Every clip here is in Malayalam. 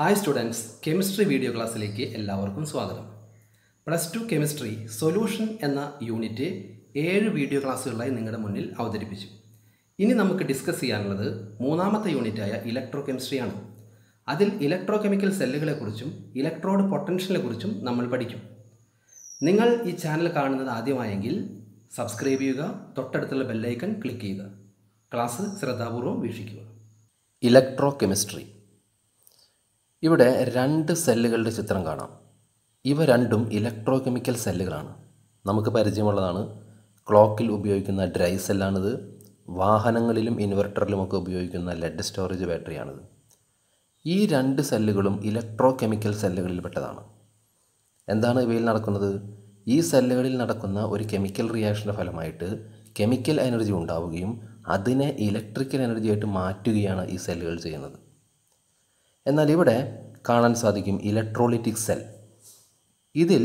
ഹായ് സ്റ്റുഡൻസ് കെമിസ്ട്രി വീഡിയോ ക്ലാസ്സിലേക്ക് എല്ലാവർക്കും സ്വാഗതം. പ്ലസ് ടു കെമിസ്ട്രി സൊല്യൂഷൻ എന്ന യൂണിറ്റ് ഏഴ് വീഡിയോ ക്ലാസ്സുകളായി നിങ്ങളുടെ മുന്നിൽ അവതരിപ്പിച്ചു. ഇനി നമുക്ക് ഡിസ്കസ് ചെയ്യാനുള്ളത് മൂന്നാമത്തെ യൂണിറ്റായ ഇലക്ട്രോ കെമിസ്ട്രിയാണ് അതിൽ ഇലക്ട്രോ കെമിക്കൽ സെല്ലുകളെക്കുറിച്ചും ഇലക്ട്രോഡ് പൊട്ടൻഷ്യലിനെ കുറിച്ചും നമ്മൾ പഠിക്കും. നിങ്ങൾ ഈ ചാനൽ കാണുന്നത് ആദ്യമായെങ്കിൽ സബ്സ്ക്രൈബ് ചെയ്യുക തൊട്ടടുത്തുള്ള ബെല്ലൈക്കൺ ക്ലിക്ക് ചെയ്യുക. ക്ലാസ് ശ്രദ്ധാപൂർവം വീക്ഷിക്കുക. ഇലക്ട്രോ കെമിസ്ട്രി ഇവിടെ രണ്ട് സെല്ലുകളുടെ ചിത്രം കാണാം. ഇവ രണ്ടും ഇലക്ട്രോ കെമിക്കൽ സെല്ലുകളാണ്. നമുക്ക് പരിചയമുള്ളതാണ്. ക്ലോക്കിൽ ഉപയോഗിക്കുന്ന ഡ്രൈ സെല്ലാണിത്. വാഹനങ്ങളിലും ഇൻവെർട്ടറിലുമൊക്കെ ഉപയോഗിക്കുന്ന ലെഡ് സ്റ്റോറേജ് ബാറ്ററിയാണിത്. ഈ രണ്ട് സെല്ലുകളും ഇലക്ട്രോ കെമിക്കൽ സെല്ലുകളിൽപ്പെട്ടതാണ്. എന്താണ് ഇവയിൽ നടക്കുന്നത്? ഈ സെല്ലുകളിൽ നടക്കുന്ന ഒരു കെമിക്കൽ റിയാക്ഷന്റെ ഫലമായിട്ട് കെമിക്കൽ എനർജി ഉണ്ടാവുകയും അതിനെ ഇലക്ട്രിക്കൽ എനർജിയായിട്ട് മാറ്റുകയാണ് ഈ സെല്ലുകൾ ചെയ്യുന്നത്. എന്നാൽ ഇവിടെ കാണാൻ സാധിക്കും ഇലക്ട്രോളിറ്റിക് സെൽ ഇതിൽ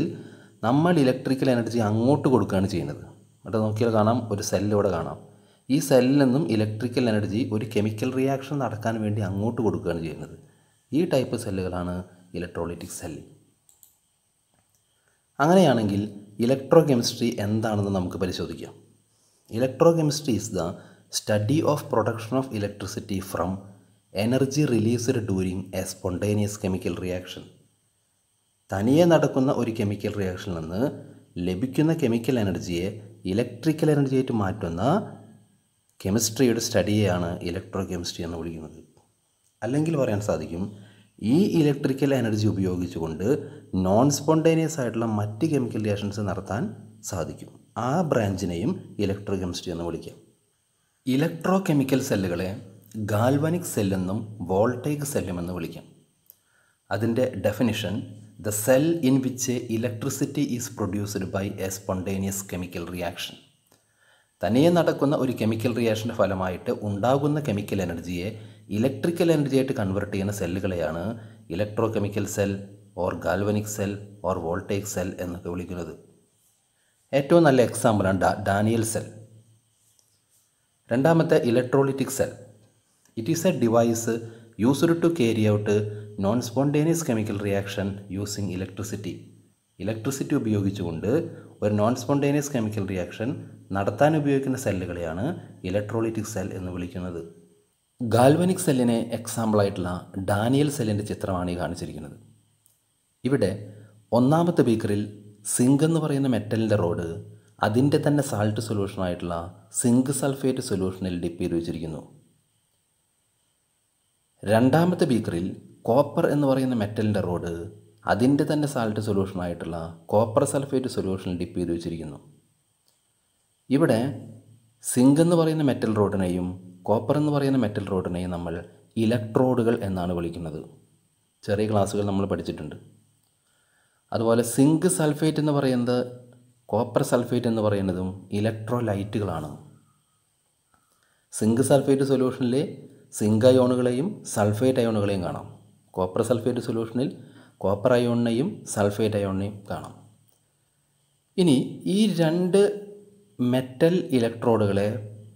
നമ്മൾ ഇലക്ട്രിക്കൽ എനർജി അങ്ങോട്ട് കൊടുക്കുകയാണ് ചെയ്യുന്നത്. അവിടെ നോക്കിയാൽ കാണാം ഒരു സെല്ലിവിടെ കാണാം. ഈ സെല്ലിൽ നിന്നും ഇലക്ട്രിക്കൽ എനർജി ഒരു കെമിക്കൽ റിയാക്ഷൻ നടക്കാൻ വേണ്ടി അങ്ങോട്ട് കൊടുക്കുകയാണ് ചെയ്യുന്നത്. ഈ ടൈപ്പ് സെല്ലുകളാണ് ഇലക്ട്രോളിറ്റിക് സെൽ അങ്ങനെയാണെങ്കിൽ ഇലക്ട്രോ കെമിസ്ട്രി എന്താണെന്ന് നമുക്ക് പരിശോധിക്കാം. Electrochemistry is the study of production of electricity from energy released during a spontaneous chemical reaction. തനിയെ നടക്കുന്ന ഒരു കെമിക്കൽ റിയാക്ഷനിൽ നിന്ന് ലഭിക്കുന്ന കെമിക്കൽ എനർജിയെ ഇലക്ട്രിക്കൽ എനർജിയായിട്ട് മാറ്റുന്ന കെമിസ്ട്രിയുടെ സ്റ്റഡിയെയാണ് ഇലക്ട്രോ കെമിസ്ട്രി എന്ന് വിളിക്കുന്നത്. അല്ലെങ്കിൽ പറയാൻ സാധിക്കും ഈ ഇലക്ട്രിക്കൽ എനർജി ഉപയോഗിച്ചുകൊണ്ട് നോൺ സ്പോണ്ടേനിയസ് ആയിട്ടുള്ള മറ്റ് കെമിക്കൽ റിയാക്ഷൻസ് നടത്താൻ സാധിക്കും. ആ ബ്രാഞ്ചിനെയും ഇലക്ട്രോ കെമിസ്ട്രി എന്ന് വിളിക്കാം. ഇലക്ട്രോ കെമിക്കൽ സെല്ലുകളെ ഗാൽവനിക് സെല്ലെന്നും വോൾട്ടേക് സെല്ലുമെന്ന് വിളിക്കാം. അതിന്റെ definition the cell in which electricity is produced by a spontaneous chemical reaction തനിയെ നടക്കുന്ന ഒരു കെമിക്കൽ റിയാക്ഷന്റെ ഫലമായിട്ട് ഉണ്ടാകുന്ന കെമിക്കൽ എനർജിയെ ഇലക്ട്രിക്കൽ എനർജിയായിട്ട് കൺവെർട്ട് ചെയ്യുന്ന സെല്ലുകളെയാണ് electrochemical cell or galvanic cell or voltaic cell എന്നൊക്കെ വിളിക്കുന്നത്. ഏറ്റവും നല്ല എക്സാമ്പിളാണ് ഡാനിയൽ സെൽ. രണ്ടാമത്തെ electrolytic cell it is a device used to carry out non spontaneous chemical reaction using electricity electricity ഉപയോഗിച്ചുകൊണ്ട് ഒരു നോൺ സ്പോണ്ടേനിയസ് കെമിക്കൽ റിയാക്ഷൻ നടത്താൻ ഉപയോഗിക്കുന്ന സെല്ലുകളെയാണ് ഇലക്ട്രോളിറ്റിക് സെൽ എന്ന് വിളിക്കുന്നത്. ഗാൽവനിക് സെല്ലിനെ എക്സാമ്പിളായിട്ടുള്ള ഡാനിയൽ സെല്ലിന്റെ ചിത്രമാണ് ഈ കാണിച്ചിരിക്കുന്നത്. ഇവിടെ ഒന്നാമത്തെ ബീക്കറിൽ സിങ്ക് എന്ന് പറയുന്ന മെറ്റലിന്റെ റോഡ് അതിന്റെ തന്നെ സാൾട്ട് സൊല്യൂഷനായിട്ടുള്ള സിങ്ക് സൾഫേറ്റ് സൊല്യൂഷനിൽ ഡിപ്പ് ചെയ്ത് വെച്ചിരിക്കുന്നു. രണ്ടാമത്തെ ബീക്കറിൽ കോപ്പർ എന്ന് പറയുന്ന മെറ്റലിന്റെ റോഡ് അതിന്റെ തന്നെ സാൾട്ട് സൊല്യൂഷനായിട്ടുള്ള കോപ്പർ സൾഫേറ്റ് സൊല്യൂഷനിൽ ഡിപ്പ് ചെയ്ത് വെച്ചിരിക്കുന്നു. ഇവിടെ സിങ്ക് എന്ന് പറയുന്ന മെറ്റൽ റോഡിനെയും കോപ്പർ എന്ന് പറയുന്ന മെറ്റൽ റോഡിനെയും നമ്മൾ ഇലക്ട്രോഡുകൾ എന്നാണ് വിളിക്കുന്നത്. ചെറിയ ക്ലാസ്സുകൾ നമ്മൾ പഠിച്ചിട്ടുണ്ട്. അതുപോലെ സിങ്ക് സൾഫേറ്റ് എന്ന് പറയുന്നത് കോപ്പർ സൾഫേറ്റ് എന്ന് പറയുന്നതും ഇലക്ട്രോലൈറ്റുകളാണ്. സിങ്ക് സൾഫേറ്റ് സൊല്യൂഷനിൽ സിങ്ക് അയോണുകളെയും സൾഫേറ്റ് അയോണുകളെയും കാണാം. കോപ്പർ സൾഫേറ്റ് സൊല്യൂഷനിൽ കോപ്പർ അയോണിനെയും സൾഫേറ്റ് അയോണിനെയും കാണാം. ഇനി ഈ രണ്ട് മെറ്റൽ ഇലക്ട്രോഡുകളെ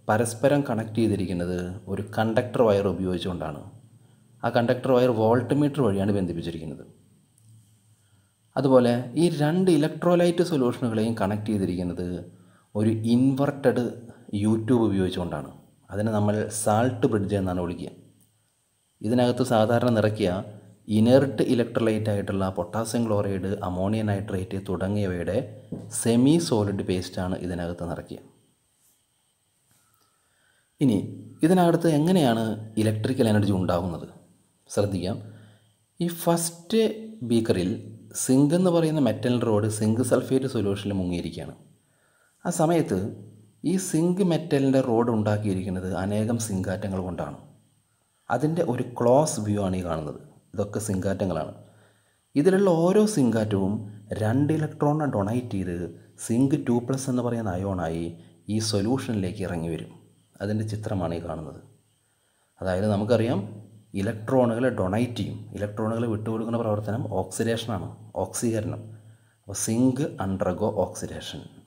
പരസ്പരം കണക്ട് ചെയ്തിരിക്കുന്നത് ഒരു കണ്ടക്ടർ വയർ ഉപയോഗിച്ചുകൊണ്ടാണ്. ആ കണ്ടക്ടർ വയർ വോൾട്ട് മീറ്റർ വഴിയാണ് ബന്ധിപ്പിച്ചിരിക്കുന്നത്. അതുപോലെ ഈ രണ്ട് ഇലക്ട്രോലൈറ്റ് സൊല്യൂഷനുകളെയും കണക്ട് ചെയ്തിരിക്കുന്നത് ഒരു ഇൻവെർട്ടഡ് യൂട്യൂബ് ഉപയോഗിച്ചുകൊണ്ടാണ്. അതിനെ നമ്മൾ സാൾട്ട് ബ്രിഡ്ജ് എന്നാണ് വിളിക്കുക. ഇതിനകത്ത് സാധാരണ നിറയ്ക്കുക ഇനേർട്ട് ഇലക്ട്രോലൈറ്റ് ആയിട്ടുള്ള പൊട്ടാസ്യം ക്ലോറൈഡ് അമോണിയ നൈട്രേറ്റ് തുടങ്ങിയവയുടെ സെമി സോളിഡ് പേസ്റ്റാണ് ഇതിനകത്ത് നിറയ്ക്കുക. ഇനി ഇതിനകത്ത് എങ്ങനെയാണ് ഇലക്ട്രിക്കൽ എനർജി ഉണ്ടാകുന്നത് ശ്രദ്ധിക്കാം. ഈ ഫസ്റ്റ് ബീക്കറിൽ സിങ്ക് എന്ന് പറയുന്ന മെറ്റൽ റോഡ് സിങ്ക് സൾഫേറ്റ് സൊല്യൂഷനിൽ മുങ്ങിയിരിക്കുകയാണ്. ആ സമയത്ത് ഈ സിങ്ക് മെറ്റലിന്റെ റോഡ് ഉണ്ടാക്കിയിരിക്കുന്നത് അനേകം സിങ്കാറ്റങ്ങൾ കൊണ്ടാണ്. അതിന്റെ ഒരു ക്ലോസ് വ്യൂ ആണ് ഈ കാണുന്നത്. ഇതൊക്കെ സിങ്കാറ്റങ്ങളാണ്. ഇതിലുള്ള ഓരോ സിങ്കാറ്റവും രണ്ട് ഇലക്ട്രോണിനെ ഡൊണേറ്റ് ചെയ്ത് സിങ്ക് ടു പ്ലസ് എന്ന് പറയുന്ന അയോണായി ഈ സൊല്യൂഷനിലേക്ക് ഇറങ്ങി വരും. അതിന്റെ ചിത്രമാണ് ഈ കാണുന്നത്. അതായത് നമുക്കറിയാം ഇലക്ട്രോണുകളെ ഡൊണേറ്റ് ചെയ്യും. ഇലക്ട്രോണുകളെ വിട്ടുകൊടുക്കുന്ന പ്രവർത്തനം ഓക്സിഡേഷനാണ് ഓക്സീകരണം. അപ്പോൾ സിങ്ക് അണ്ടർഗോ ഓക്സിഡേഷൻ.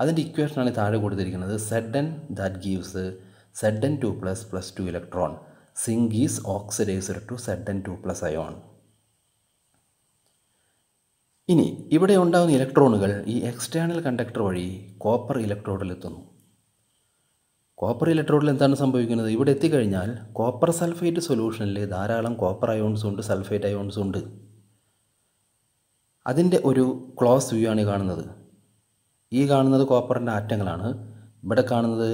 അതിന്റെ ഇക്വേഷനാണ് താഴെ കൊടുത്തിരിക്കുന്നത്. Z N that gives Z N two plus plus two electron zinc is oxidised to Z N two plus ion ഇനി ഇവിടെ ഉണ്ടാകുന്ന ഇലക്ട്രോണുകൾ ഈ എക്സ്റ്റേണൽ കണ്ടക്ടർ വഴി കോപ്പർ ഇലക്ട്രോഡിലെത്തുന്നു കോപ്പർ ഇലക്ട്രോഡിൽ എന്താണ് സംഭവിക്കുന്നത്? ഇവിടെ എത്തിക്കഴിഞ്ഞാൽ കോപ്പർ സൾഫേറ്റ് സൊല്യൂഷനിൽ ധാരാളം കോപ്പർ അയോൺസും ഉണ്ട് സൾഫേറ്റ് അയോൺസും ഉണ്ട്. അതിന്റെ ഒരു ക്ലോസ് വ്യൂ ആണ് കാണുന്നത്. ഈ കാണുന്നത് കോപ്പറിന്റെ ആറ്റങ്ങളാണ്. ഇവിടെ കാണുന്നത്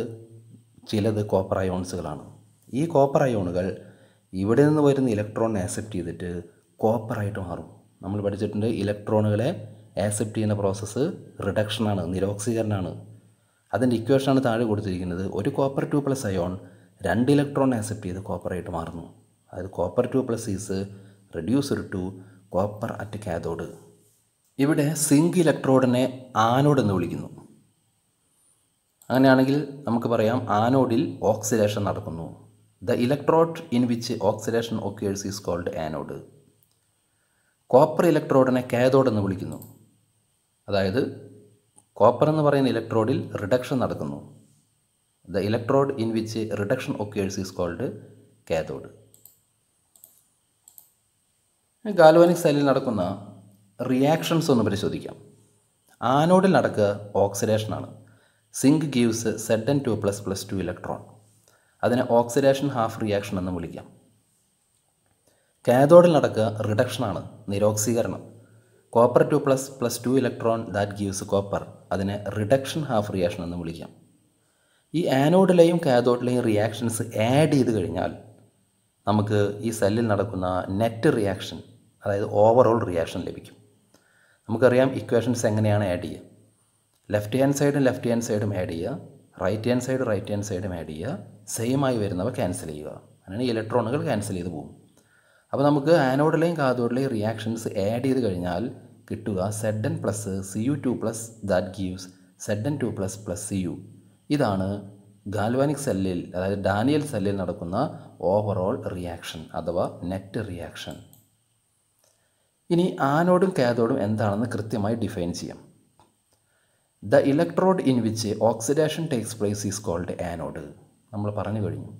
ചിലത് കോപ്പർ അയോൺസുകളാണ്. ഈ കോപ്പർ അയോണുകൾ ഇവിടെ നിന്ന് വരുന്ന ഇലക്ട്രോണിനെ ആക്സെപ്റ്റ് ചെയ്തിട്ട് കോപ്പറായിട്ട് മാറും. നമ്മൾ പഠിച്ചിട്ടുണ്ട് ഇലക്ട്രോണുകളെ ആക്സെപ്റ്റ് ചെയ്യുന്ന പ്രോസസ്സ് റിഡക്ഷനാണ് നിരോക്സീകരണമാണ് അതിന്റെ ഇക്വേഷനാണ് താഴെ കൊടുത്തിരിക്കുന്നത്. ഒരു കോപ്പർ ടു പ്ലസ് അയോൺ രണ്ട് ഇലക്ട്രോൺ ആക്സെപ്റ്റ് ചെയ്ത് കോപ്പറായിട്ട് മാറുന്നു. അതായത് copper two plus is reduced to copper at cathode. ഇവിടെ സിങ്ക് ഇലക്ട്രോഡിനെ ആനോഡ് എന്ന് വിളിക്കുന്നു. അങ്ങനെയാണെങ്കിൽ നമുക്ക് പറയാം ആനോഡിൽ ഓക്സിഡേഷൻ നടക്കുന്നു. The electrode in which oxidation occurs is called anode. Copper ഇലക്ട്രോഡിനെ cathode എന്ന് വിളിക്കുന്നു. അതായത് കോപ്പർ എന്ന് പറയുന്ന ഇലക്ട്രോഡിൽ റിഡക്ഷൻ നടക്കുന്നു. The electrode in which reduction occurs is called cathode. Galvanic സെല്ലിൽ നടക്കുന്ന റിയാക്ഷൻസ് ഒന്ന് പരിശോധിക്കാം. ആനോഡിൽ നടക്കുക ഓക്സിഡേഷനാണ്. Zinc gives Z N two plus plus two electron അതിനെ ഓക്സിഡേഷൻ ഹാഫ് റിയാക്ഷൻ എന്ന് വിളിക്കാം. കാഥോഡിൽ നടക്കുക റിഡക്ഷനാണ് നിരോക്സീകരണം. Copper two plus plus two electron that gives copper അതിനെ റിഡക്ഷൻ ഹാഫ് റിയാക്ഷൻ എന്ന് വിളിക്കാം. ഈ ആനോഡിലെയും കാഥോഡിലെയും റിയാക്ഷൻസ് ആഡ് ചെയ്ത് കഴിഞ്ഞാൽ നമുക്ക് ഈ സെല്ലിൽ നടക്കുന്ന നെറ്റ് റിയാക്ഷൻ അതായത് ഓവറോൾ റിയാക്ഷൻ ലഭിക്കും. നമുക്കറിയാം ഇക്വേഷൻസ് എങ്ങനെയാണ് ആഡ് ചെയ്യുക. ലെഫ്റ്റ് ഹാൻഡ് സൈഡും ലെഫ്റ്റ് ഹാൻഡ് സൈഡും ആഡ് ചെയ്യുക. Right hand side right hand സൈഡും ആഡ് ചെയ്യുക. സെയിം ആയി വരുന്നവ ക്യാൻസൽ ചെയ്യുക. അങ്ങനെ ഇലക്ട്രോണുകൾ ക്യാൻസൽ ചെയ്ത് പോകും അപ്പോൾ നമുക്ക് ആനോഡിലെയും കാഥോഡിലെയും റിയാക്ഷൻസ് ആഡ് ചെയ്ത് കഴിഞ്ഞാൽ കിട്ടുക Z N plus C U two plus that gives Z N two plus plus C U ഇതാണ് ഗാൽവാനിക് സെല്ലിൽ അതായത് ഡാനിയൽ സെല്ലിൽ നടക്കുന്ന ഓവറോൾ റിയാക്ഷൻ അഥവാ നെറ്റ് റിയാക്ഷൻ ഇനി ആനോഡും കാഥോഡും എന്താണെന്ന് കൃത്യമായി ഡിഫൈൻ ചെയ്യാം. The electrode in which oxidation takes place is called anode നമ്മൾ പറഞ്ഞു കഴിഞ്ഞു.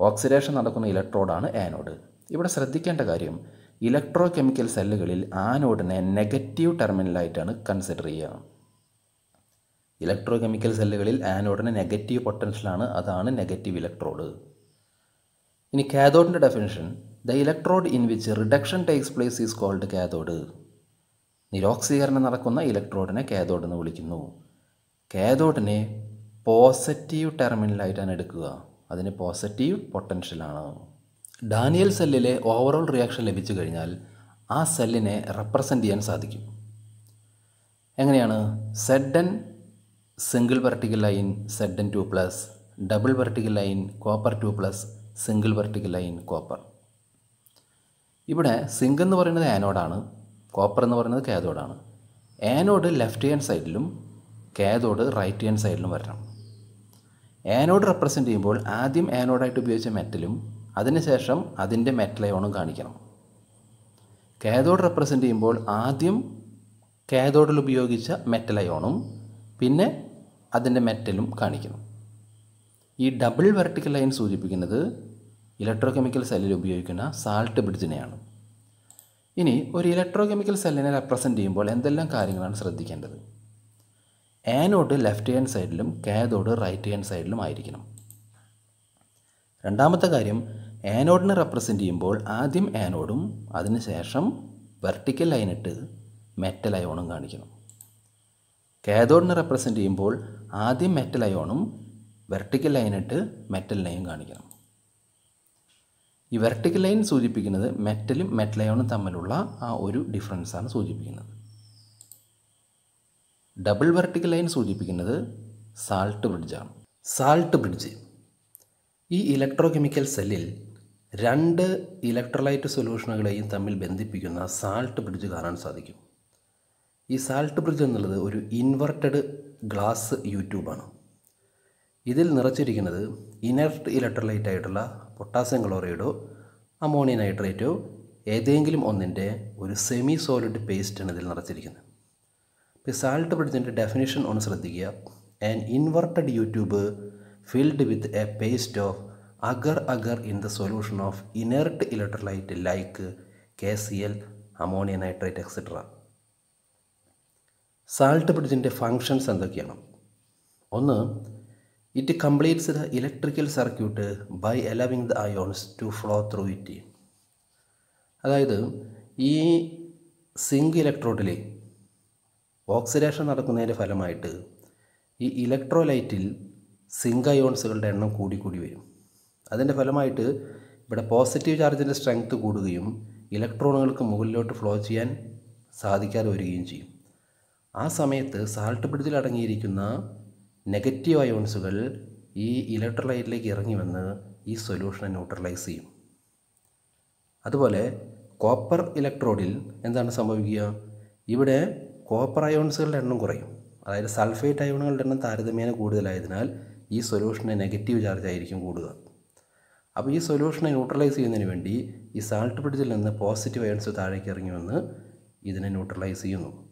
ഓക്സിഡേഷൻ നടക്കുന്ന ഇലക്ട്രോഡാണ് ആനോഡ് ഇവിടെ ശ്രദ്ധിക്കേണ്ട കാര്യം ഇലക്ട്രോ കെമിക്കൽ സെല്ലുകളിൽ ആനോഡിനെ നെഗറ്റീവ് ടെർമിനലായിട്ടാണ് കൺസിഡർ ചെയ്യുക. ഇലക്ട്രോ കെമിക്കൽ സെല്ലുകളിൽ ആനോഡിന് നെഗറ്റീവ് പൊട്ടൻഷ്യലാണ് അതാണ് നെഗറ്റീവ് ഇലക്ട്രോഡ് ഇനി കാഥോഡിന്റെ definition the electrode in which reduction takes place is called cathode നിരോക്സീകരണം നടക്കുന്ന ഇലക്ട്രോഡിനെ കാഥോഡ് എന്ന് വിളിക്കുന്നു. കാഥോഡിനെ പോസിറ്റീവ് ടെർമിനലായിട്ടാണ് എടുക്കുക. അതിന് പോസിറ്റീവ് പൊട്ടൻഷ്യലാണ് ഡാനിയൽ സെല്ലിലെ ഓവറോൾ റിയാക്ഷൻ ലഭിച്ചു കഴിഞ്ഞാൽ ആ സെല്ലിനെ റെപ്രസെന്റ് ചെയ്യാൻ സാധിക്കും. എങ്ങനെയാണ്? Z N single vertical line Z N two plus double vertical line copper two plus single vertical line copper ഇവിടെ സിങ്ക് എന്ന് പറയുന്നത് ആനോഡാണ് കോപ്പർ എന്ന് പറയുന്നത് കേതോഡാണ് ആനോഡ് ലെഫ്റ്റ് ഹാൻഡ് സൈഡിലും കാഥോഡ് റൈറ്റ് ഹാൻഡ് സൈഡിലും വരണം. ആനോഡ് റെപ്രസെന്റ് ചെയ്യുമ്പോൾ ആദ്യം ആനോഡായിട്ട് ഉപയോഗിച്ച മെറ്റലും അതിനുശേഷം അതിന്റെ മെറ്റലയോണും കാണിക്കണം. കാഥോഡ് റെപ്രസെന്റ് ചെയ്യുമ്പോൾ ആദ്യം കാഥോഡിൽ ഉപയോഗിച്ച മെറ്റലയോണും പിന്നെ അതിന്റെ മെറ്റലും കാണിക്കണം. ഈ ഡബിൾ വെർട്ടിക്കൽ ലൈൻ സൂചിപ്പിക്കുന്നത് ഇലക്ട്രോ കെമിക്കൽ സെല്ലിൽ ഉപയോഗിക്കുന്ന സാൾട്ട് ബ്രിഡ്ജിനെയാണ് ഇനി ഒരു ഇലക്ട്രോ കെമിക്കൽ സെല്ലിനെ റെപ്രസെന്റ് ചെയ്യുമ്പോൾ എന്തെല്ലാം കാര്യങ്ങളാണ് ശ്രദ്ധിക്കേണ്ടത്? ആനോഡ് ലെഫ്റ്റ് ഹാൻഡ് സൈഡിലും കാഥോഡ് റൈറ്റ് ഹാൻഡ് സൈഡിലും ആയിരിക്കണം. രണ്ടാമത്തെ കാര്യം ആനോഡിനെ റെപ്രസെന്റ് ചെയ്യുമ്പോൾ ആദ്യം ആനോഡും അതിനുശേഷം വെർട്ടിക്കൽ ലൈനിട്ട് മെറ്റൽ അയോണും കാണിക്കണം. കാഥോഡിനെ റെപ്രസെന്റ് ചെയ്യുമ്പോൾ ആദ്യം മെറ്റൽ അയോണും വെർട്ടിക്കൽ ലൈനിട്ട് മെറ്റൽ ലൈനും കാണിക്കണം. ഈ വെർട്ടിക്കൽ ലൈൻ സൂചിപ്പിക്കുന്നത് മെറ്റലും മെറ്റലയോണും തമ്മിലുള്ള ആ ഒരു ഡിഫറൻസാണ് സൂചിപ്പിക്കുന്നത്. ഡബിൾ വെർട്ടിക്കൽ ലൈൻ സൂചിപ്പിക്കുന്നത് സാൾട്ട് ബ്രിഡ്ജാണ് സാൾട്ട് ബ്രിഡ്ജ് ഈ ഇലക്ട്രോ കെമിക്കൽ സെല്ലിൽ രണ്ട് ഇലക്ട്രോലൈറ്റ് സൊല്യൂഷനുകളെയും തമ്മിൽ ബന്ധിപ്പിക്കുന്ന സാൾട്ട് ബ്രിഡ്ജ് കാണാൻ സാധിക്കും. ഈ സാൾട്ട് ബ്രിഡ്ജ് എന്നുള്ളത് ഒരു ഇൻവെർട്ടഡ് ഗ്ലാസ് യൂട്യൂബാണ് ഇതിൽ നിറച്ചിരിക്കുന്നത് ഇനർട്ട് ഇലക്ട്രോലൈറ്റ് ആയിട്ടുള്ള പൊട്ടാസ്യം ക്ലോറൈഡോ അമോണിയ നൈട്രേറ്റോ ഏതെങ്കിലും ഒന്നിന്റെ ഒരു സെമി സോളിഡ് പേസ്റ്റാണ് ഇതിൽ നിറച്ചിരിക്കുന്നത്. ഇപ്പോൾ സാൾട്ട് ബ്രിഡ്ജിന്റെ ഡെഫിനേഷൻ ഒന്ന് ശ്രദ്ധിക്കുക. An inverted U tube filled with a paste of agar agar in the solution of inert electrolyte like K C L ammonia nitrate etcetera salt ബ്രിഡ്ജിന്റെ functions എന്തൊക്കെയാണ്? ഒന്ന് it completes the electrical circuit by allowing the ions to flow through it അതായത് ഈ സിങ്ക് ഇലക്ട്രോഡിൽ ഓക്സിഡേഷൻ നടക്കുന്നതിന്റെ ഫലമായിട്ട് ഈ ഇലക്ട്രോലൈറ്റിൽ സിങ്ക് അയോൺസുകളുടെ എണ്ണം കൂടി കൂടി വരും. അതിന്റെ ഫലമായിട്ട് ഇവിടെ പോസിറ്റീവ് ചാർജിന്റെ സ്ട്രെങ്ത് കൂടുകയും ഇലക്ട്രോണുകൾക്ക് മുകളിലോട്ട് ഫ്ലോ ചെയ്യാൻ സാധിക്കാതെ വരികയും ചെയ്യും. ആ സമയത്ത് സാൾട്ട് ബ്രിഡ്ജിൽ അടങ്ങിയിരിക്കുന്ന നെഗറ്റീവ് അയോൺസുകൾ ഈ ഇലക്ട്രോലൈറ്റിലേക്ക് ഇറങ്ങി വന്ന് ഈ സൊല്യൂഷനെ ന്യൂട്രലൈസ് ചെയ്യും. അതുപോലെ കോപ്പർ ഇലക്ട്രോഡിൽ എന്താണ് സംഭവിക്കുക? ഇവിടെ കോപ്പർ അയോൺസുകളുടെ എണ്ണം കുറയും. അതായത് സൾഫേറ്റ് അയോണുകളുടെ എണ്ണം താരതമ്യേന കൂടുതലായതിനാൽ ഈ സൊല്യൂഷന് നെഗറ്റീവ് ചാർജ് ആയിരിക്കും കൂടുക. അപ്പോൾ ഈ സൊല്യൂഷനെ ന്യൂട്രലൈസ് ചെയ്യുന്നതിന് വേണ്ടി ഈ സാൾട്ട് ബ്രിഡ്ജിൽ നിന്ന് പോസിറ്റീവ് അയോൺസ് താഴേക്ക് ഇറങ്ങി വന്ന് ഇതിനെ ന്യൂട്രലൈസ് ചെയ്യുന്നു.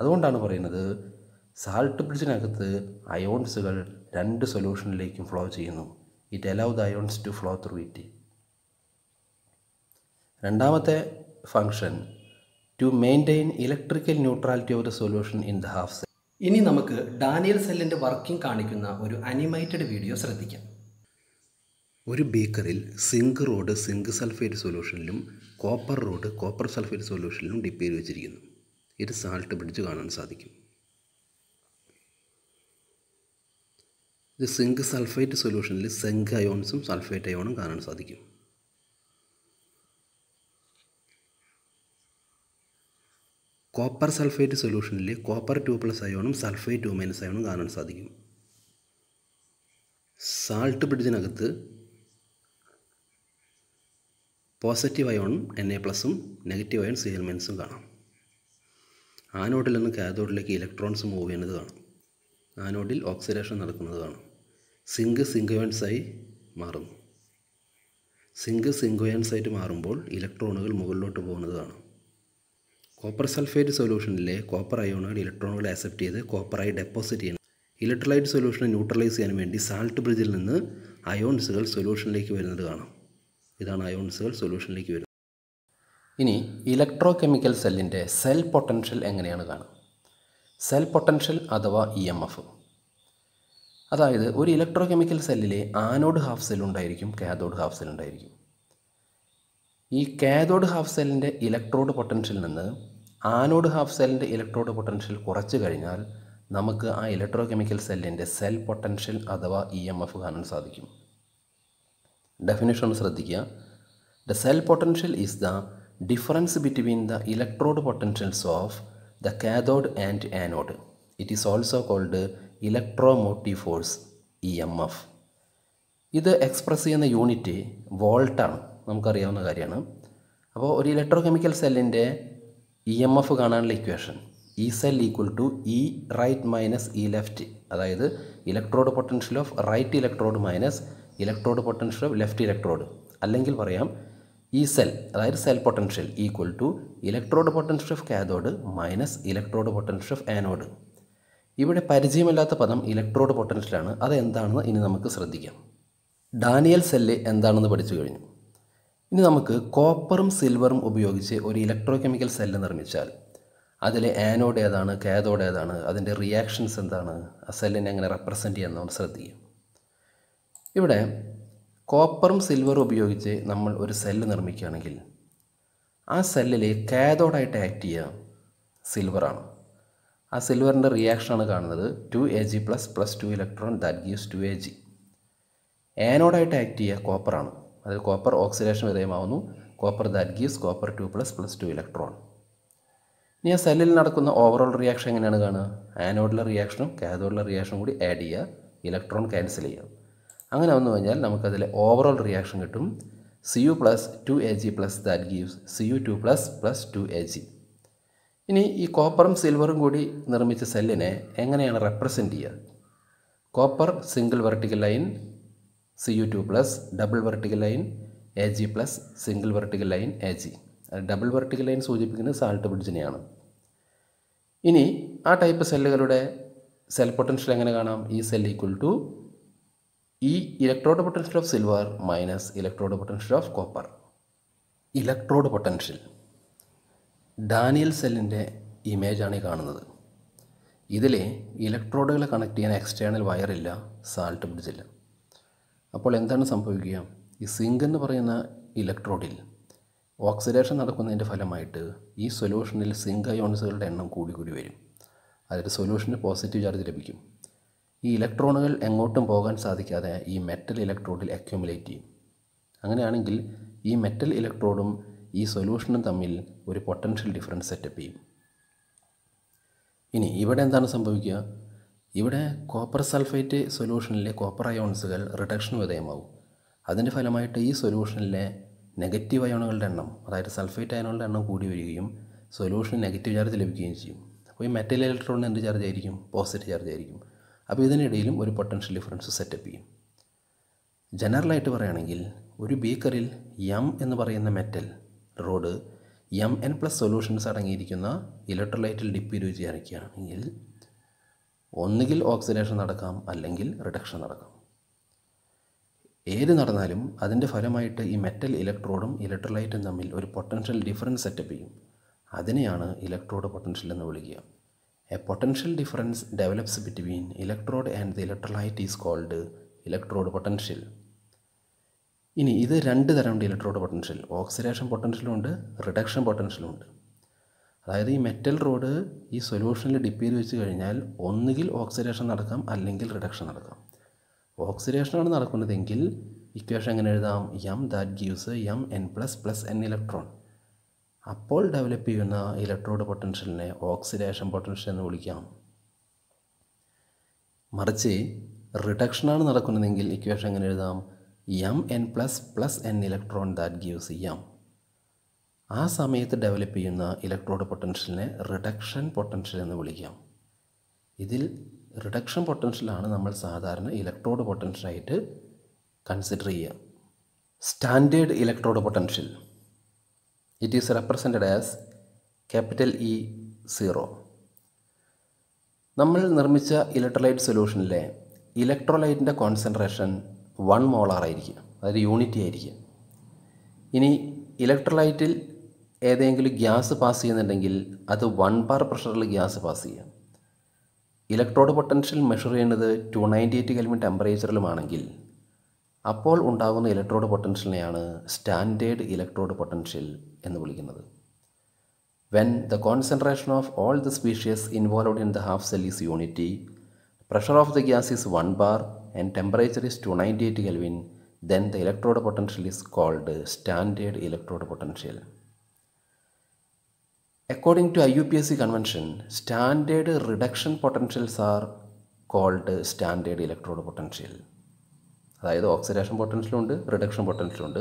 അതുകൊണ്ടാണ് പറയുന്നത് സാൾട്ട് ബ്രിഡ്ജിനകത്ത് അയോൺസുകൾ രണ്ട് സൊല്യൂഷനിലേക്കും ഫ്ലോ ചെയ്യുന്നു. It allow the ions to flow through it രണ്ടാമത്തെ function to maintain electrical neutrality of the solution in the half cell ഇനി നമുക്ക് ഡാനിയൽ സെല്ലിന്റെ വർക്കിംഗ് കാണിക്കുന്ന ഒരു അനിമേറ്റഡ് വീഡിയോ ശ്രദ്ധിക്കാം. ഒരു ബീക്കറിൽ സിങ്ക് റോഡ് സിങ്ക് സൾഫേറ്റ് സൊല്യൂഷനിലും കോപ്പർ റോഡ് കോപ്പർ സൾഫേറ്റ് സൊല്യൂഷനിലും ഡിപ്പ് ചെയ്ത് വെച്ചിരിക്കുന്നു. ഇത് സാൾട്ട് ബ്രിഡ്ജ് കാണാൻ സാധിക്കും. ഇത് സിങ്ക് സൾഫേറ്റ് സൊല്യൂഷനിൽ സെങ്ക് അയോൺസും സൾഫേറ്റ് അയോണും കാണാൻ സാധിക്കും. കോപ്പർ സൾഫേറ്റ് സൊല്യൂഷനിൽ കോപ്പർ ടു പ്ലസ് അയോണും സൾഫേറ്റ് ടു മൈനസ് അയോണും കാണാൻ സാധിക്കും. സാൾട്ട് ബ്രിഡ്ജിനകത്ത് പോസിറ്റീവ് അയോണും എൻ എ പ്ലസും നെഗറ്റീവ് അയോൺ സി എൽ മൈനസും കാണാം. ആനോഡിൽ നിന്ന് കാഥോഡിലേക്ക് ഇലക്ട്രോൺസ് മൂവ് ചെയ്യുന്നത് കാണാം. ആനോഡിൽ ഓക്സിഡേഷൻ നടക്കുന്നത് കാണാം. സിങ്ക് സിങ്കോയൻസായി മാറുന്നു. സിങ്ക് സിങ്കോയൻസായിട്ട് മാറുമ്പോൾ ഇലക്ട്രോണുകൾ മുകളിലോട്ട് പോകുന്നത് കാണാം കോപ്പർ സൾഫേറ്റ് സൊല്യൂഷനിലെ കോപ്പർ അയോണുകൾ ഇലക്ട്രോണുകളെ അക്സെപ്റ്റ് ചെയ്ത് കോപ്പറായി ഡെപ്പോസിറ്റ് ചെയ്യണം. ഇലക്ട്രോലൈറ്റ് സൊല്യൂഷനെ ന്യൂട്രലൈസ് ചെയ്യാൻ വേണ്ടി സാൾട്ട് ബ്രിഡ്ജിൽ നിന്ന് അയോൺസുകൾ സൊല്യൂഷനിലേക്ക് വരുന്നത് കാണാം. ഇതാണ് അയോൺസുകൾ സൊല്യൂഷനിലേക്ക് വരുന്നത്. ഇനി ഇലക്ട്രോ കെമിക്കൽ സെല്ലിന്റെ സെൽ പൊട്ടൻഷ്യൽ എങ്ങനെയാണ് കാണുക? സെൽ പൊട്ടൻഷ്യൽ അഥവാ ഇ എം എഫ് അതായത് ഒരു ഇലക്ട്രോ കെമിക്കൽ സെല്ലിലെ ആനോഡ് ഹാഫ് സെൽ ഉണ്ടായിരിക്കും കാഥോഡ് ഹാഫ് സെൽ ഉണ്ടായിരിക്കും. ഈ കാഥോഡ് ഹാഫ് സെല്ലിന്റെ ഇലക്ട്രോഡ് പൊട്ടൻഷ്യൽ നിന്ന് ആനോഡ് ഹാഫ് സെല്ലിന്റെ ഇലക്ട്രോഡ് പൊട്ടൻഷ്യൽ കുറച്ച് കഴിഞ്ഞാൽ നമുക്ക് ആ ഇലക്ട്രോ കെമിക്കൽ സെല്ലിന്റെ സെൽ പൊട്ടൻഷ്യൽ അഥവാ ഇ എം എഫ് കാണാൻ സാധിക്കും. ഡെഫിനേഷൻ ശ്രദ്ധിക്കുക. The cell potential is the difference between the electrode potentials of the cathode and anode it is also called electromotive force E M F. ഇത് എക്സ്പ്രസ് ചെയ്യുന്ന യൂണിറ്റ് വോൾട്ടാണ്. നമുക്കറിയാവുന്ന കാര്യമാണ്. അപ്പോൾ ഒരു ഇലക്ട്രോ കെമിക്കൽ സെല്ലിന്റെ ഇ എം എഫ് കാണാനുള്ള equation. E cell equal to E right minus E left അതായത് electrode potential of right electrode minus electrode potential of left electrode. അല്ലെങ്കിൽ പറയാം ഈ സെൽ അതായത് cell potential equal to electrode potential of cathode minus electrode potential of anode. ഇവിടെ പരിചയമല്ലാത്ത പദം ഇലക്ട്രോഡ് പൊട്ടൻഷ്യലാണ് അതെന്താണെന്ന് ഇനി നമുക്ക് ശ്രദ്ധിക്കാം. ഡാനിയൽ സെല്ല് എന്താണെന്ന് പഠിച്ചു കഴിഞ്ഞു. ഇനി നമുക്ക് കോപ്പറും സിൽവറും ഉപയോഗിച്ച് ഒരു ഇലക്ട്രോ കെമിക്കൽ സെല്ല് നിർമ്മിച്ചാൽ അതിലെ ആനോഡ് ഏതാണ് കേതോഡ് ഏതാണ് അതിന്റെ റിയാക്ഷൻസ് എന്താണ് ആ സെല്ലിനെ എങ്ങനെ റെപ്രസെന്റ് ചെയ്യാൻ നമ്മൾ ശ്രദ്ധിക്കുക ഇവിടെ കോപ്പറും സിൽവറും ഉപയോഗിച്ച് നമ്മൾ ഒരു സെല്ല് നിർമ്മിക്കുകയാണെങ്കിൽ ആ സെല്ലിൽ കാഥോഡായിട്ട് ആക്ട് ചെയ്യുക സിൽവറാണ്. ആ സിൽവറിന്റെ റിയാക്ഷനാണ് കാണുന്നത്. Two A G plus plus two electron that gives two A G ആനോഡായിട്ട് act ചെയ്യുക കോപ്പറാണ് അതിൽ copper oxidation വിധേയമാവുന്നു. Copper that gives copper two plus plus two electron ഇനി ആ സെല്ലിൽ നടക്കുന്ന ഓവറോൾ റിയാക്ഷൻ എങ്ങനെയാണ് കാണുക? ആനോഡിലെ റിയാക്ഷനും കാഥോഡിലെ റിയാക്ഷനും കൂടി ആഡ് ചെയ്യുക. ഇലക്ട്രോൺ ക്യാൻസൽ ചെയ്യുക. അങ്ങനെ വന്നു കഴിഞ്ഞാൽ നമുക്കതിലെ ഓവറോൾ റിയാക്ഷൻ കിട്ടും. C U plus two A G plus that gives C U two plus plus two A G ഇനി ഈ കോപ്പറും സിൽവറും കൂടി നിർമ്മിച്ച സെല്ലിനെ എങ്ങനെയാണ് റെപ്രസെന്റ് ചെയ്യുക? Copper single vertical line C U two plus double vertical line A G plus single vertical line A G double vertical line സൂചിപ്പിക്കുന്നത് സാൾട്ട് ബ്രിഡ്ജിനെയാണ് ഇനി ആ ടൈപ്പ് സെല്ലുകളുടെ സെൽ പൊട്ടൻഷ്യൽ എങ്ങനെ കാണാം? E cell equal to E electrode potential of silver minus electrode potential of copper electrode potential Daniell സെല്ലിന്റെ ഇമേജാണ് ഈ കാണുന്നത്. ഇതിൽ ഇലക്ട്രോഡുകൾ കണക്ട് ചെയ്യാൻ എക്സ്റ്റേണൽ വയറില്ല സാൾട്ട് ബ്രിഡ്ജില്ല. അപ്പോൾ എന്താണ് സംഭവിക്കുക? ഈ സിങ്ക് എന്ന് പറയുന്ന ഇലക്ട്രോഡിൽ ഓക്സിഡേഷൻ നടക്കുന്നതിന്റെ ഫലമായിട്ട് ഈ സൊല്യൂഷനിൽ സിങ്ക് അയോൺസുകളുടെ എണ്ണം കൂടി കൂടി വരും. അതായത് സൊല്യൂഷന് പോസിറ്റീവ് ചാർജ് ലഭിക്കും. ഈ ഇലക്ട്രോണുകൾ എങ്ങോട്ടും പോകാൻ സാധിക്കാതെ ഈ മെറ്റൽ ഇലക്ട്രോഡിൽ അക്യുമുലേറ്റ് ചെയ്യും. അങ്ങനെയാണെങ്കിൽ ഈ മെറ്റൽ ഇലക്ട്രോഡും ഈ സൊല്യൂഷനും തമ്മിൽ ഒരു പൊട്ടൻഷ്യൽ ഡിഫറൻസ് സെറ്റപ്പ് ചെയ്യും. ഇനി ഇവിടെ എന്താണ് സംഭവിക്കുക? ഇവിടെ കോപ്പർ സൾഫേറ്റ് സൊല്യൂഷനിലെ കോപ്പർ അയോൺസുകൾ റിഡക്ഷൻ വിധേയമാവും. അതിന്റെ ഫലമായിട്ട് ഈ സൊല്യൂഷനിലെ നെഗറ്റീവ് അയോണുകളുടെ എണ്ണം അതായത് സൾഫേറ്റ് അയോണുകളുടെ എണ്ണം കൂടി വരികയും സൊല്യൂഷന് നെഗറ്റീവ് ചാർജ് ലഭിക്കുകയും ചെയ്യും. അപ്പോൾ ഈ മെറ്റൽ ഇലക്ട്രോണിന് എന്ത് ചാർജ് ആയിരിക്കും? പോസിറ്റീവ് ചാർജ് ആയിരിക്കും. അപ്പോൾ ഇതിനിടയിലും ഒരു പൊട്ടൻഷ്യൽ ഡിഫറൻസ് സെറ്റപ്പ് ചെയ്യും. ജനറലായിട്ട് പറയുകയാണെങ്കിൽ ഒരു ബീക്കറിൽ എം എന്ന് പറയുന്ന metal rod M N plus solutions അടങ്ങിയിരിക്കുന്ന ഇലക്ട്രോലൈറ്റിൽ അരയ്ക്കുകയാണെങ്കിൽ ഒന്നുകിൽ ഓക്സിഡേഷൻ നടക്കാം അല്ലെങ്കിൽ റിഡക്ഷൻ നടക്കാം. ഏത് നടന്നാലും അതിന്റെ ഫലമായിട്ട് ഈ മെറ്റൽ ഇലക്ട്രോഡും ഇലക്ട്രോലൈറ്റും തമ്മിൽ ഒരു പൊട്ടൻഷ്യൽ ഡിഫറൻസ് സെറ്റപ്പ് ചെയ്യും. അതിനെയാണ് ഇലക്ട്രോഡ് പൊട്ടൻഷ്യൽ എന്ന് വിളിക്കുക. A potential difference develops between electrode and the electrolyte is called electrode potential. ഇനി ഇത് രണ്ട് തരമുണ്ട് ഇലക്ട്രോഡ് പൊട്ടൻഷ്യൽ ഓക്സിഡേഷൻ പൊട്ടൻഷ്യലും ഉണ്ട് റിഡക്ഷൻ പൊട്ടൻഷ്യലും ഉണ്ട്. അതായത് ഈ മെറ്റൽ റോഡ് ഈ സൊല്യൂഷനിൽ ഡിപ്പ് ചെയ്ത് വെച്ച് കഴിഞ്ഞാൽ ഒന്നുകിൽ ഓക്സിഡേഷൻ നടക്കാം അല്ലെങ്കിൽ റിഡക്ഷൻ നടക്കാം. ഓക്സിഡേഷനാണ് നടക്കുന്നതെങ്കിൽ ഇക്വേഷൻ എങ്ങനെ എഴുതാം? M that gives M N plus plus N electron അപ്പോൾ ഡെവലപ്പ് ചെയ്യുന്ന ഇലക്ട്രോഡ് പൊട്ടൻഷ്യലിനെ ഓക്സിഡേഷൻ പൊട്ടൻഷ്യൽ എന്ന് വിളിക്കാം. മറിച്ച് റിഡക്ഷനാണ് നടക്കുന്നതെങ്കിൽ ഇക്വേഷൻ എങ്ങനെ എഴുതാം? M plus plus N electron that gives M ആ സമയത്ത് ഡെവലപ്പ് ചെയ്യുന്ന ഇലക്ട്രോഡ് പൊട്ടൻഷ്യലിനെ റിഡക്ഷൻ പൊട്ടൻഷ്യൽ എന്ന് വിളിക്കാം. ഇതിൽ റിഡക്ഷൻ പൊട്ടൻഷ്യലാണ് നമ്മൾ സാധാരണ ഇലക്ട്രോഡ് പൊട്ടൻഷ്യലായിട്ട് കൺസിഡർ ചെയ്യുക. Standard electrode potential it is represented as capital E zero നമ്മൾ നിർമ്മിച്ച ഇലക്ട്രോലൈറ്റ് സൊല്യൂഷനിലെ ഇലക്ട്രോലൈറ്റിന്റെ കോൺസെൻട്രേഷൻ വൺ മോളാർ ആയിരിക്കും. അതായത് യൂണിറ്റി ആയിരിക്കുക ഇനി ഇലക്ട്രോലൈറ്റിൽ ഏതെങ്കിലും ഗ്യാസ് പാസ് ചെയ്യുന്നുണ്ടെങ്കിൽ അത് വൺ ബാർ പ്രഷറിൽ ഗ്യാസ് പാസ് ചെയ്യുക ഇലക്ട്രോഡ് പൊട്ടൻഷ്യൽ മെഷർ ചെയ്യുന്നത് ടു നയന്റി എയ്റ്റ് കെൽവിൻ ടെമ്പറേച്ചറിലുമാണെങ്കിൽ അപ്പോൾ ഉണ്ടാകുന്ന ഇലക്ട്രോഡ് പൊട്ടൻഷ്യലിനെയാണ് സ്റ്റാൻഡേർഡ് ഇലക്ട്രോഡ് പൊട്ടൻഷ്യൽ എന്ന് വിളിക്കുന്നത്. When the concentration of all the species involved in the half cell is unity pressure of the gas is 1 bar and temperature is 298 Kelvin, then the electrode potential is called standard electrode potential. According to IUPAC convention, standard reduction potentials are called standard electrode potential. അതായത് ഓക്സിഡേഷൻ പൊട്ടൻഷ്യലുണ്ട് റിഡക്ഷൻ പൊട്ടൻഷ്യലുണ്ട്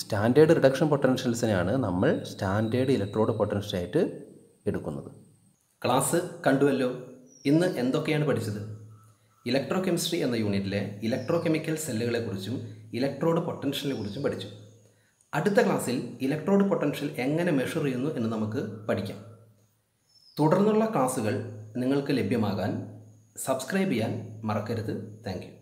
സ്റ്റാൻഡേർഡ് റിഡക്ഷൻ പൊട്ടൻഷ്യൽസിനെയാണ് നമ്മൾ സ്റ്റാൻഡേർഡ് ഇലക്ട്രോഡ് പൊട്ടൻഷ്യലായിട്ട് എടുക്കുന്നത് ക്ലാസ് കണ്ടുവല്ലോ ഇന്ന് എന്തൊക്കെയാണ് പഠിച്ചത് ഇലക്ട്രോ കെമിസ്ട്രി എന്ന യൂണിറ്റിലെ ഇലക്ട്രോ കെമിക്കൽ സെല്ലുകളെക്കുറിച്ചും ഇലക്ട്രോഡ് പൊട്ടൻഷ്യലിനെ കുറിച്ചും പഠിച്ചു. അടുത്ത ക്ലാസ്സിൽ ഇലക്ട്രോഡ് പൊട്ടൻഷ്യൽ എങ്ങനെ മെഷർ ചെയ്യുന്നു എന്ന് നമുക്ക് പഠിക്കാം. തുടർന്നുള്ള ക്ലാസ്സുകൾ നിങ്ങൾക്ക് ലഭ്യമാകാൻ സബ്സ്ക്രൈബ് ചെയ്യാൻ മറക്കരുത്. താങ്ക്